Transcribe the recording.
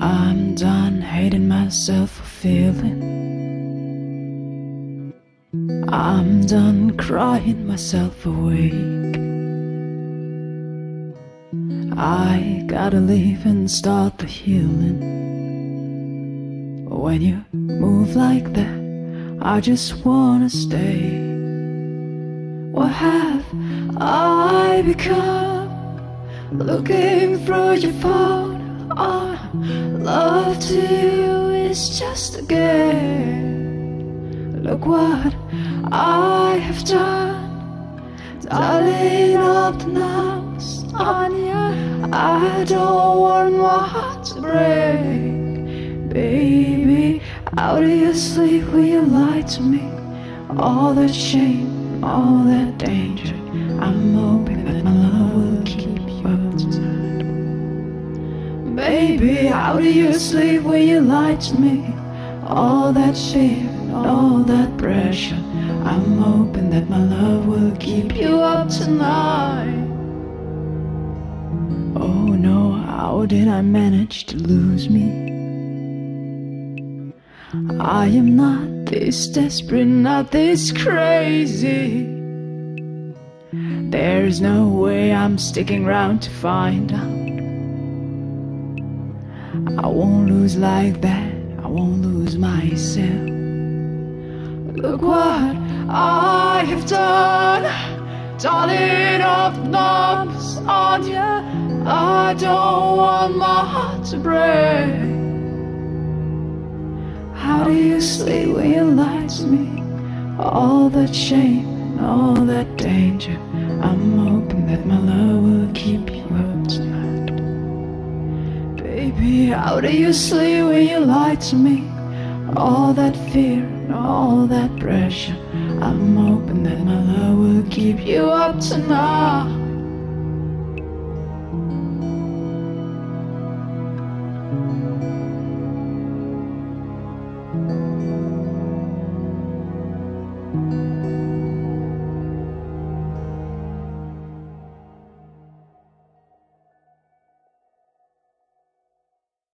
I'm done hating myself for feeling. I'm done crying myself awake. I gotta leave and start the healing. When you move like that, I just wanna stay. What have I become? Looking through your phone, oh, love to you is just a game. Look what I have done, dialing up the numbers on you. I don't want my heart to break, baby. How do you sleep when you lie to me? All that shame, all that danger. I'm hoping that my love will keep you up tonight. Baby, how do you sleep when you lie to me? All that fear all that pressure. I'm hoping that my love will keep you up tonight. Oh no, how did I manage to lose me? I am not this desperate, not this crazy. There's no way I'm sticking around to find out. I won't lose like that, I won't lose myself. Look what I have done, darling of knobs on you. I don't want my heart to break. How do you sleep when you lie to me? All that shame and all that danger. I'm hoping that my love will keep you up tonight. Baby, how do you sleep when you lie to me? All that fear and all that pressure. I'm hoping that my love will keep you up tonight. thank you thank you